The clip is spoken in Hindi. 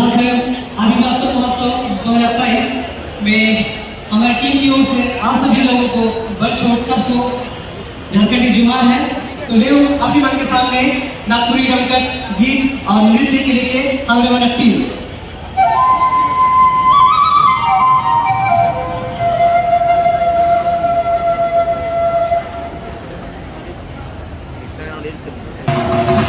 झारखंड आदिवासी महोत्सव दो हज़ार बाईस में हमारी टीम की ओर से आप सभी लोगों को बड़ छोट सबको झारखंड की ज़ुबान है तो ले अभी मन के सामने नागपुरी रंगकच गीत और नृत्य के लेके हमारे लोग टीम Thank you.